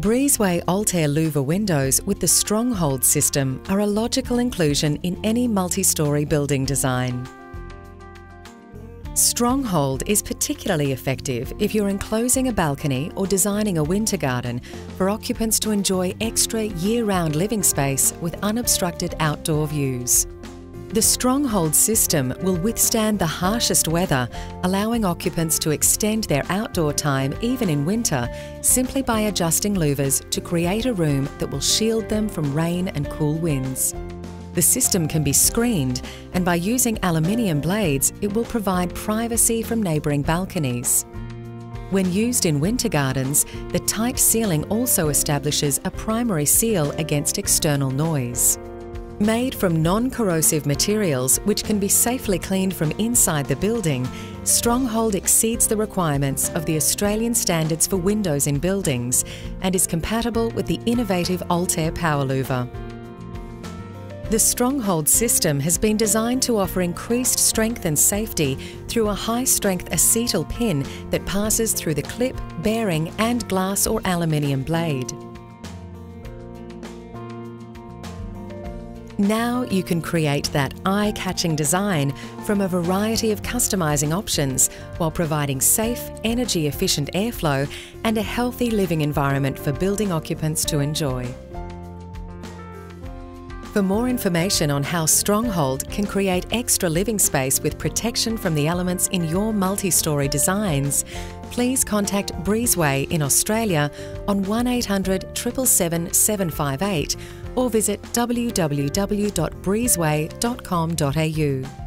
Breezway Altair louver windows with the Stronghold system are a logical inclusion in any multi-storey building design. Stronghold is particularly effective if you're enclosing a balcony or designing a winter garden for occupants to enjoy extra year-round living space with unobstructed outdoor views. The Stronghold system will withstand the harshest weather, allowing occupants to extend their outdoor time even in winter simply by adjusting louvers to create a room that will shield them from rain and cool winds. The system can be screened, and by using aluminium blades, it will provide privacy from neighbouring balconies. When used in winter gardens, the tight sealing also establishes a primary seal against external noise. Made from non-corrosive materials which can be safely cleaned from inside the building, Stronghold exceeds the requirements of the Australian standards for windows in buildings and is compatible with the innovative Altair Power Louver. The Stronghold system has been designed to offer increased strength and safety through a high-strength acetal pin that passes through the clip, bearing and glass or aluminium blade. Now you can create that eye-catching design from a variety of customising options while providing safe, energy-efficient airflow and a healthy living environment for building occupants to enjoy. For more information on how Stronghold can create extra living space with protection from the elements in your multi-storey designs, please contact Breezway in Australia on 1800 777 758 or visit www.breezway.com.au.